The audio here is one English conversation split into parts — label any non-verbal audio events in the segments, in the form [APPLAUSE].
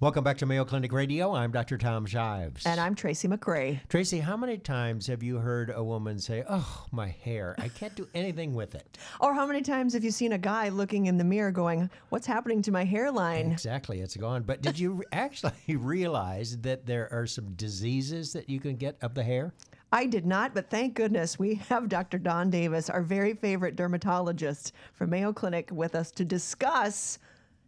Welcome back to Mayo Clinic Radio. I'm Dr. Tom Shives. And I'm Tracy McRae. Tracy, how many times have you heard a woman say, Oh, my hair, I can't do anything with it? [LAUGHS] Or how many times have you seen a guy looking in the mirror going, What's happening to my hairline? Exactly, it's gone. But did you [LAUGHS] actually realize that there are some diseases that you can get of the hair? I did not, but thank goodness we have Dr. Dawn Davis, our very favorite dermatologist from Mayo Clinic, with us to discuss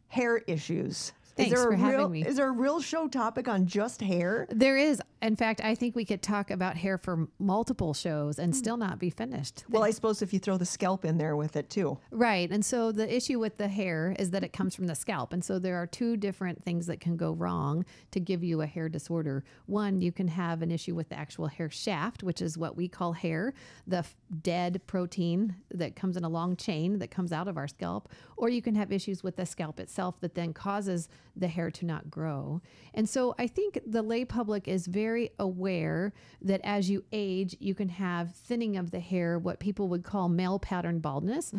hair issues. Thanks is there for a having real, me. Is there a real show topic on just hair? There is. In fact, I think we could talk about hair for multiple shows and hmm. still not be finished. Well, I suppose if you throw the scalp in there with it too. Right. And so the issue with the hair is that it comes from the scalp. And so there are two different things that can go wrong to give you a hair disorder. One, you can have an issue with the actual hair shaft, which is what we call hair, the f- dead protein that comes in a long chain that comes out of our scalp. Or you can have issues with the scalp itself that then causes the hair to not grow. And so I think the lay public is very aware that as you age, you can have thinning of the hair, what people would call male pattern baldness.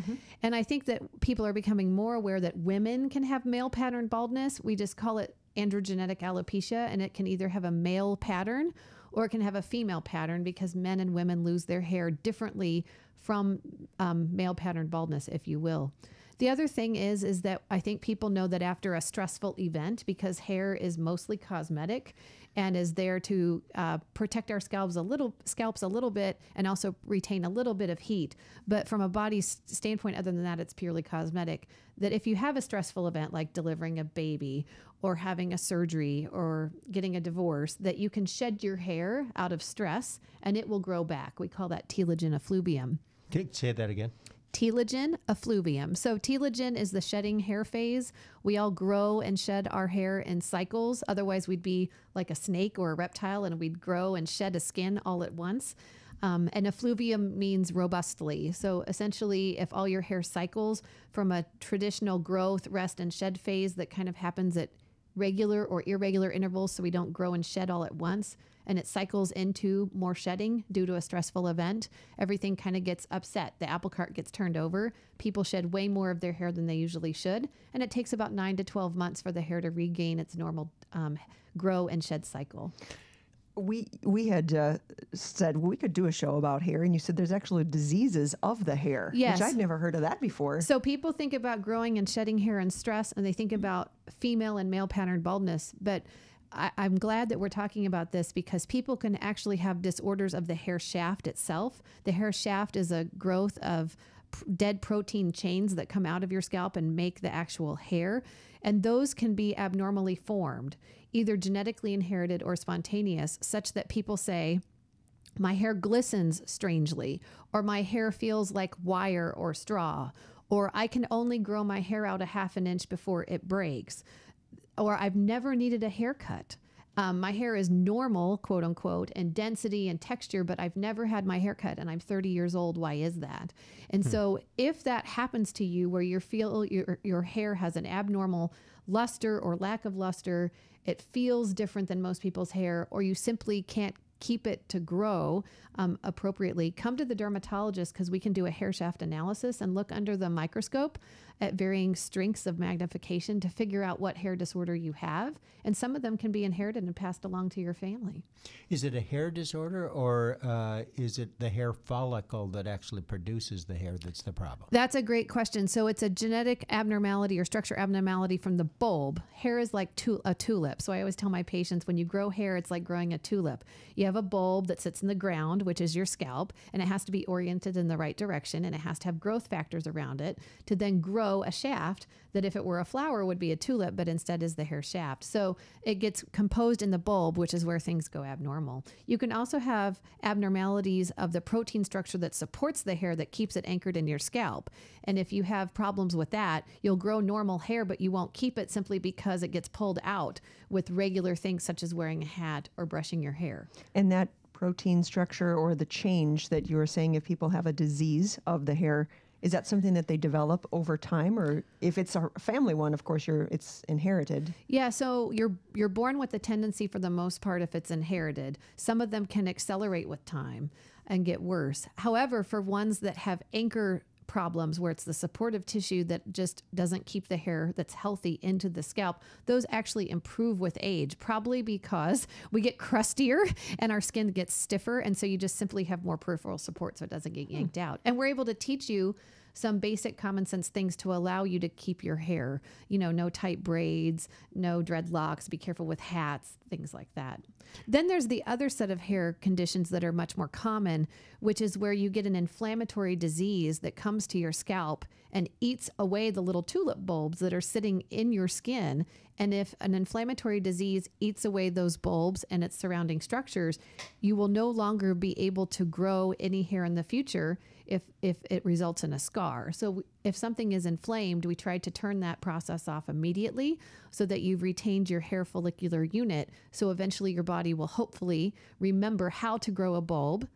And I think that people are becoming more aware that women can have male pattern baldness. We just call it androgenetic alopecia, and it can either have a male pattern or it can have a female pattern because men and women lose their hair differently from um, male pattern baldness, if you will. The other thing is is that I think people know that after a stressful event, because hair is mostly cosmetic and is there to uh, protect our scalps a little scalps a little bit and also retain a little bit of heat. But from a body standpoint, other than that, it's purely cosmetic. That if you have a stressful event like delivering a baby or having a surgery or getting a divorce, that you can shed your hair out of stress and it will grow back. We call that telogen effluvium say that again? Telogen effluvium. So telogen is the shedding hair phase. We all grow and shed our hair in cycles. Otherwise, we'd be like a snake or a reptile, and we'd grow and shed a skin all at once. Um, and effluvium means robustly. So essentially, if all your hair cycles from a traditional growth, rest, and shed phase that kind of happens at regular or irregular intervals so we don't grow and shed all at once and it cycles into more shedding due to a stressful event. Everything kind of gets upset. The apple cart gets turned over. People shed way more of their hair than they usually should and it takes about 9 to 12 months for the hair to regain its normal um, grow and shed cycle We we had uh, said we could do a show about hair, and you said there's actually diseases of the hair, Yes. which I'd never heard of that before. So people think about growing and shedding hair and stress, and they think about female and male pattern baldness. But I, I'm glad that we're talking about this because people can actually have disorders of the hair shaft itself. The hair shaft is a growth of dead protein chains that come out of your scalp and make the actual hair. And those can be abnormally formed, either genetically inherited or spontaneous, such that people say, my hair glistens strangely, or my hair feels like wire or straw, or I can only grow my hair out a half an inch before it breaks, or I've never needed a haircut. Um, my hair is normal, quote unquote, and density and texture, but I've never had my hair cut and I'm 30 years old. Why is that? And so, if that happens to you where you feel your, your hair has an abnormal luster or lack of luster, it feels different than most people's hair, or you simply can't keep it to grow um, appropriately, come to the dermatologist because we can do a hair shaft analysis and look under the microscope at varying strengths of magnification to figure out what hair disorder you have. And some of them can be inherited and passed along to your family. Is it a hair disorder or uh, is it the hair follicle that actually produces the hair that's the problem? That's a great question. So it's a genetic abnormality or structure abnormality from the bulb. Hair is like tu- a tulip. So I always tell my patients when you grow hair, it's like growing a tulip. You have a bulb that sits in the ground, which is your scalp, and it has to be oriented in the right direction and it has to have growth factors around it to then grow a shaft that if it were a flower would be a tulip, but instead is the hair shaft. So it gets composed in the bulb, which is where things go abnormal. You can also have abnormalities of the protein structure that supports the hair that keeps it anchored in your scalp. And if you have problems with that, you'll grow normal hair, but you won't keep it simply because it gets pulled out with regular things such as wearing a hat or brushing your hair. And that protein structure or the change that you were saying, if people have a disease of the hair, is that something that they develop over time, or if it's a family one, of course, you're it's inherited. Yeah, so you're you're born with the tendency for the most part if it's inherited. Some of them can accelerate with time and get worse. However, for ones that have anchor problems where it's the supportive tissue that just doesn't keep the hair that's healthy into the scalp, those actually improve with age, probably because we get crustier and our skin gets stiffer. And so you just simply have more peripheral support so it doesn't get hmm. yanked out. And we're able to teach you some basic common sense things to allow you to keep your hair. You know, no tight braids, no dreadlocks, be careful with hats, things like that. Then there's the other set of hair conditions that are much more common, which is where you get an inflammatory disease that comes to your scalp and eats away the little tulip bulbs that are sitting in your skin. And if an inflammatory disease eats away those bulbs and its surrounding structures, you will no longer be able to grow any hair in the future if if it results in a scar. So if something is inflamed, we try to turn that process off immediately so that you've retained your hair follicular unit. So eventually your body will hopefully remember how to grow a bulb,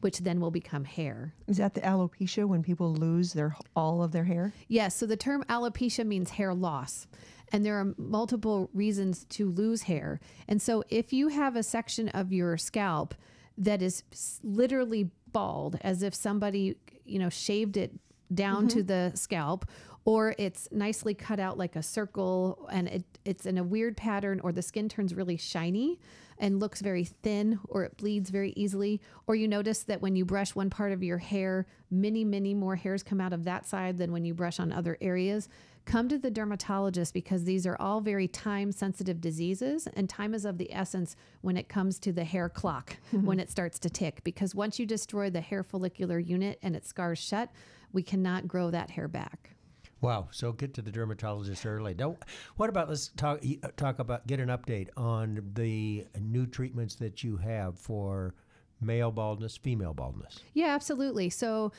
which then will become hair. Is that the alopecia when people lose their all of their hair? Yes. So the term alopecia means hair loss. And there are multiple reasons to lose hair. And so if you have a section of your scalp that is literally bald, as if somebody, you know, shaved it down to mm-hmm. the scalp, or it's nicely cut out like a circle and it, it's in a weird pattern, or the skin turns really shiny and looks very thin, or it bleeds very easily, or you notice that when you brush one part of your hair, many, many more hairs come out of that side than when you brush on other areas come to the dermatologist because these are all very time sensitive diseases and time is of the essence when it comes to the hair clock mm-hmm. when it starts to tick because once you destroy the hair follicular unit and it scars shut we cannot grow that hair back Wow. So get to the dermatologist early. Now, what about let's talk uh, talk about get an update on the new treatments that you have for male baldness, female baldness. Yeah, absolutely. So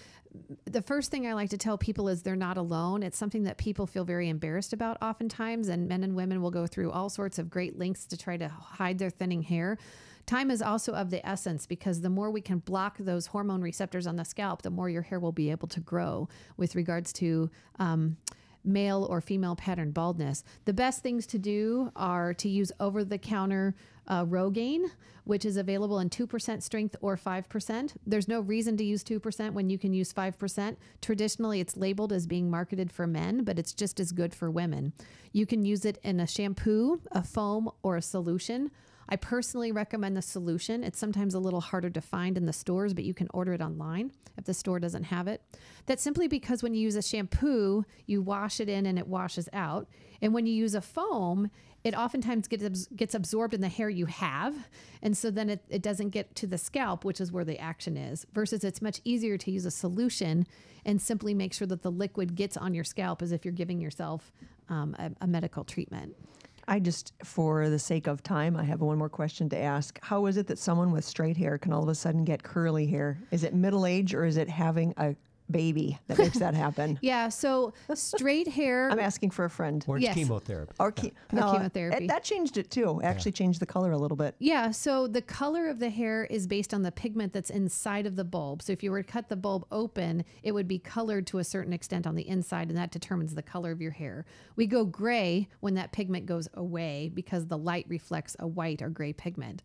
the first thing I like to tell people is they're not alone. It's something that people feel very embarrassed about oftentimes and men and women will go through all sorts of great lengths to try to hide their thinning hair. Time is also of the essence because the more we can block those hormone receptors on the scalp, the more your hair will be able to grow with regards to um, male or female pattern baldness. The best things to do are to use over the counter uh, Rogaine, which is available in 2% strength or 5%. There's no reason to use 2% when you can use 5%. Traditionally, it's labeled as being marketed for men, but it's just as good for women. You can use it in a shampoo, a foam, or a solution. I personally recommend the solution. It's sometimes a little harder to find in the stores, but you can order it online if the store doesn't have it. That's simply because when you use a shampoo, you wash it in and it washes out. And when you use a foam, it oftentimes gets gets absorbed in the hair you have, and so then it, it doesn't get to the scalp, which is where the action is. Versus, it's much easier to use a solution and simply make sure that the liquid gets on your scalp as if you're giving yourself um, a, a medical treatment. I just, for the sake of time, I have one more question to ask. How is it that someone with straight hair can all of a sudden get curly hair? Is it middle age or is it having a baby that makes that happen? [LAUGHS] yeah. So straight hair. [LAUGHS] I'm asking for a friend. Or Yes. chemotherapy. Or, ke- Or no, chemotherapy. it- that changed it too. Actually changed the color a little bit. Yeah, so the color of the hair is based on the pigment that's inside of the bulb. So if you were to cut the bulb open, it would be colored to a certain extent on the inside, and that determines the color of your hair. We go gray when that pigment goes away because the light reflects a white or gray pigment.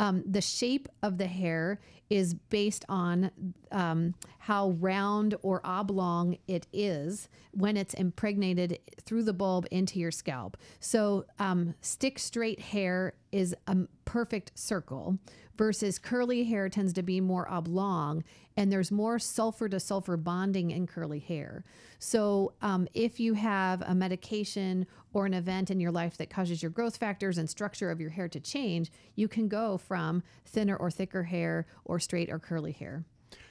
Um, the shape of the hair is based on um, how round or oblong it is when it's impregnated through the bulb into your scalp. So, um, stick straight hair is a perfect circle versus curly hair tends to be more oblong and there's more sulfur to sulfur bonding in curly hair. So, um, if you have a medication or an event in your life that causes your growth factors and structure of your hair to change, you can go from thinner or thicker hair or straight or curly hair.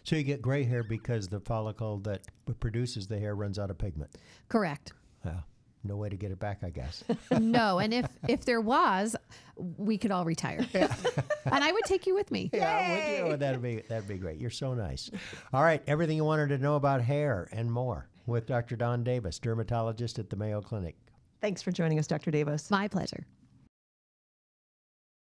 So you get gray hair because the follicle that produces the hair runs out of pigment. Correct. Well, no way to get it back, I guess. [LAUGHS] no, and if if there was, we could all retire, [LAUGHS] and I would take you with me. Yeah, would you? That'd be that'd be great. You're so nice. All right, everything you wanted to know about hair and more with Dr. Dawn Davis, dermatologist at the Mayo Clinic. Thanks for joining us, Dr. Davis. My pleasure.